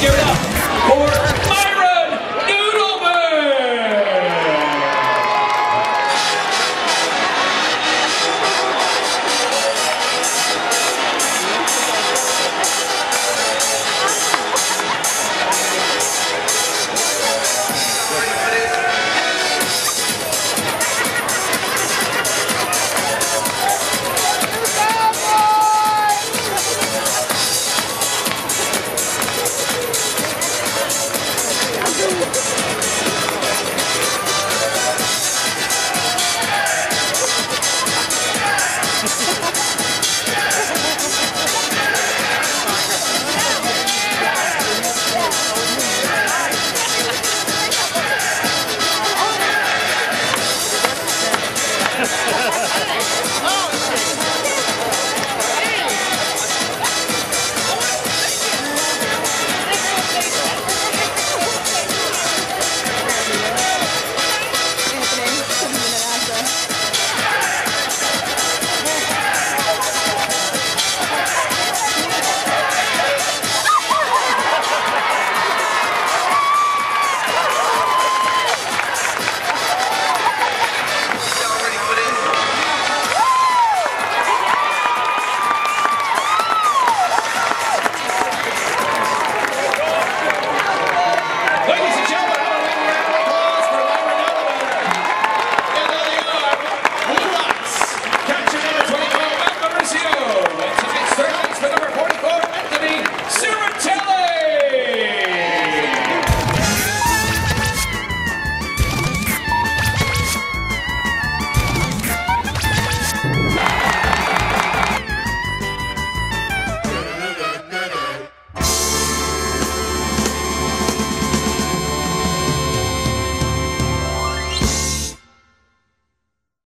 Let's give it up.